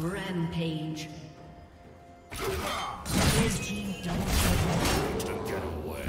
Rampage. Get away.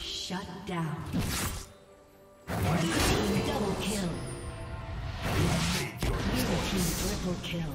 Shut down. Triple kill.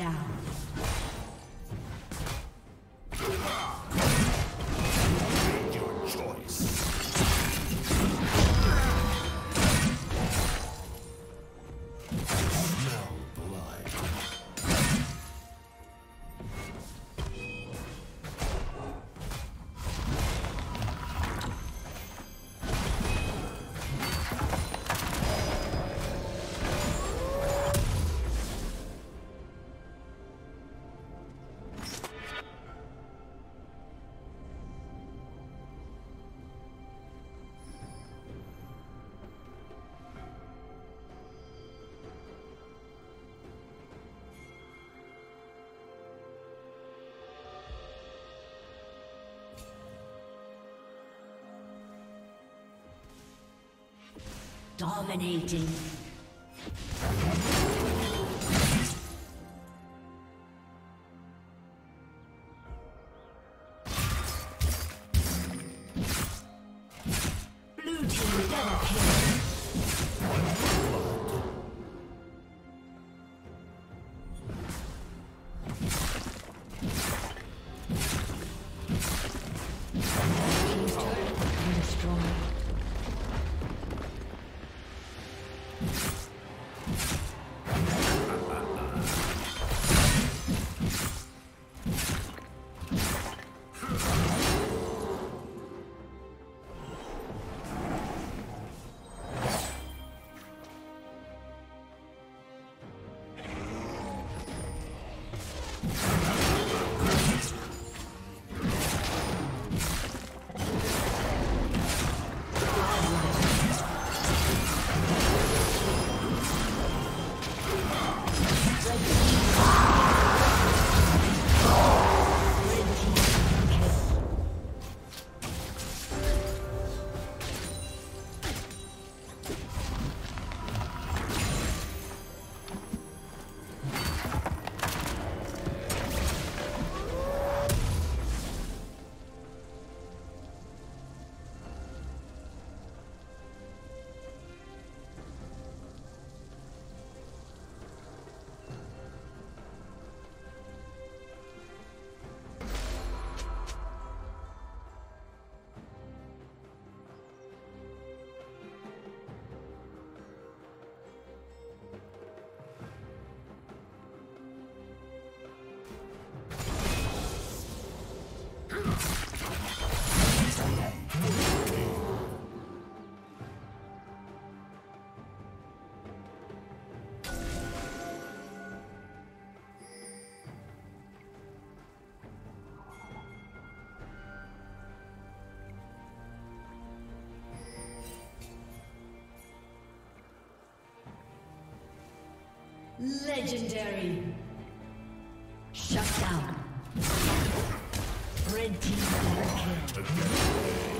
down. Dominating. Legendary. Shut down. Red team double kill.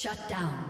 Shut down.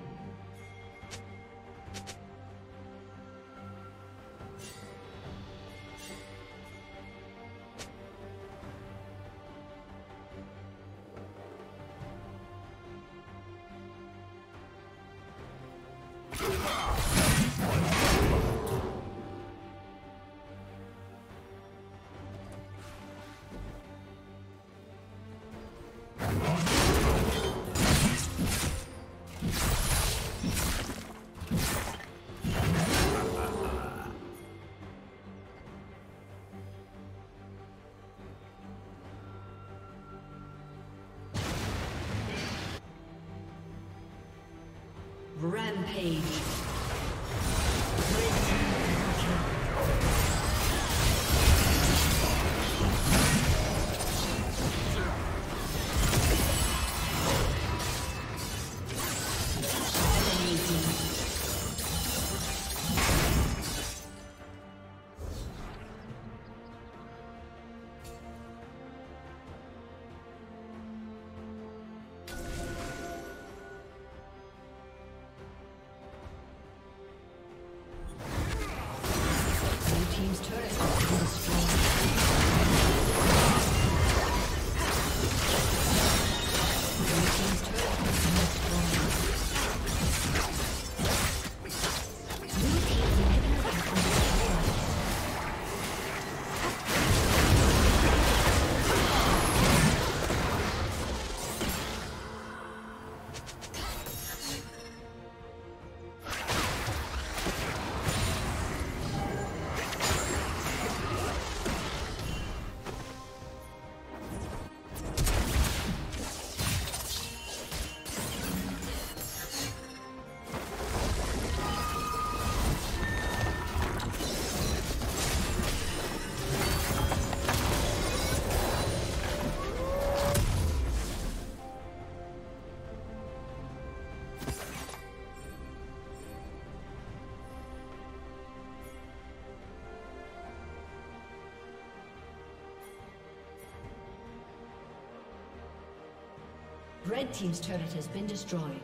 Red Team's turret has been destroyed.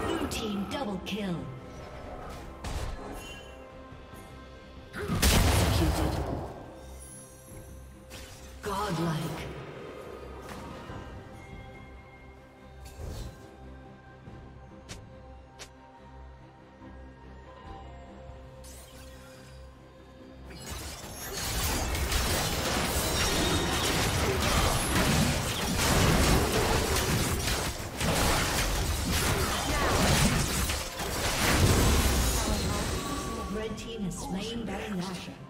Blue Team double kill. Team Baron Nashor.